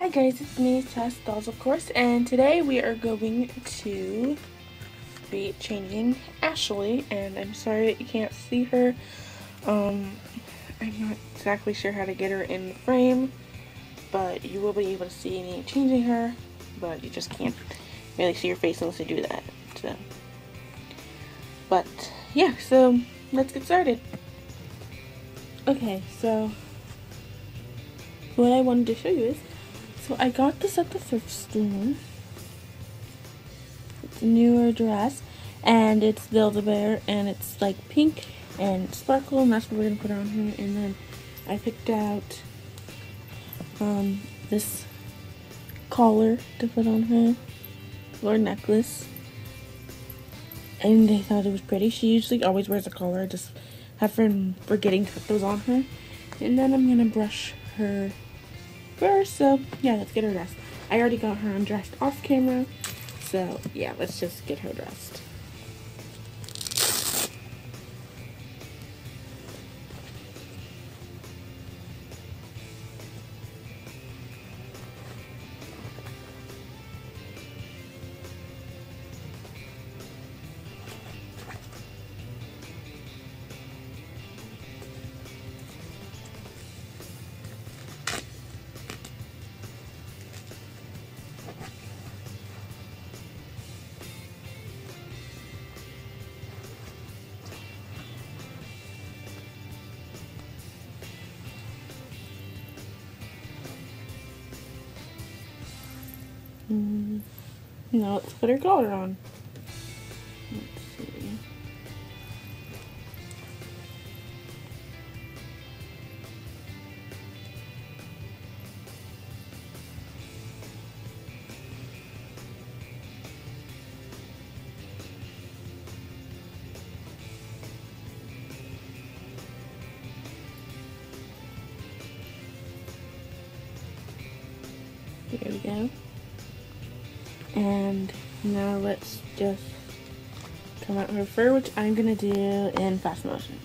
Hi guys, it's me, Tess Dolls of course, and today we are going to be changing Ashley, and I'm sorry that you can't see her. Um, I'm not exactly sure how to get her in the frame, but you will be able to see me changing her, but you just can't really see her face unless you do that, so. But, yeah, so let's get started. Okay, so what I wanted to show you is so I got this at the thrift store. It's a newer dress, and it's Build-A-Bear, and it's like pink and sparkle, and that's what we're gonna put on her. And then I picked out um, this collar to put on her, or necklace. And they thought it was pretty. She usually always wears a collar. I just have been forgetting to put those on her. And then I'm gonna brush her first. So yeah, let's get her dressed. I already got her undressed off camera. So yeah, let's just get her dressed. Mm. Now let's put her collar on. There we go. And now let's just come out her fur, which I'm to do in fast motion.